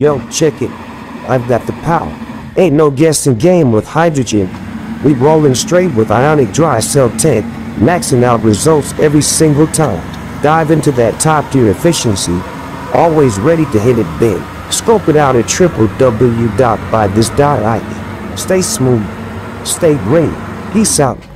Yo, check it. I've got the power. Ain't no guessing game with hydrogen. We rolling straight with ionic dry cell tank, maxing out results every single time. Dive into that top tier efficiency, always ready to hit it big. Scope it out at www.buydis.ie. Stay smooth, stay green. Peace out.